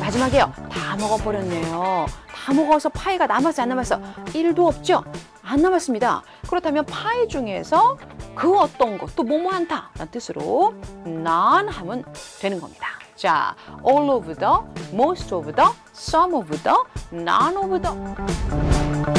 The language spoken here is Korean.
마지막에요. 다 먹어버렸네요. 다 먹어서 파이가 남았어, 안 남았어요? 1도 없죠? 안 남았습니다. 그렇다면 파이 중에서 그 어떤 것, 또 뭐뭐 한다라는 뜻으로 난 하면 되는 겁니다. 자, all over the, most of the, some of the, none of the.